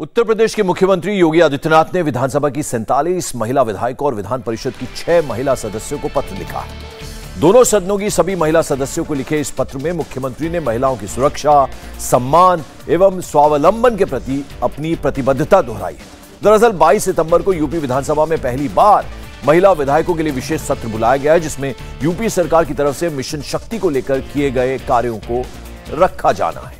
उत्तर प्रदेश के मुख्यमंत्री योगी आदित्यनाथ ने विधानसभा की सैंतालीस महिला विधायकों और विधान परिषद की छह महिला सदस्यों को पत्र लिखा। दोनों सदनों की सभी महिला सदस्यों को लिखे इस पत्र में मुख्यमंत्री ने महिलाओं की सुरक्षा, सम्मान एवं स्वावलंबन के प्रति अपनी प्रतिबद्धता दोहराई। दरअसल 22 सितंबर को यूपी विधानसभा में पहली बार महिला विधायकों के लिए विशेष सत्र बुलाया गया है, जिसमें यूपी सरकार की तरफ़ से मिशन शक्ति को लेकर किए गए कार्यों को रखा जाना है।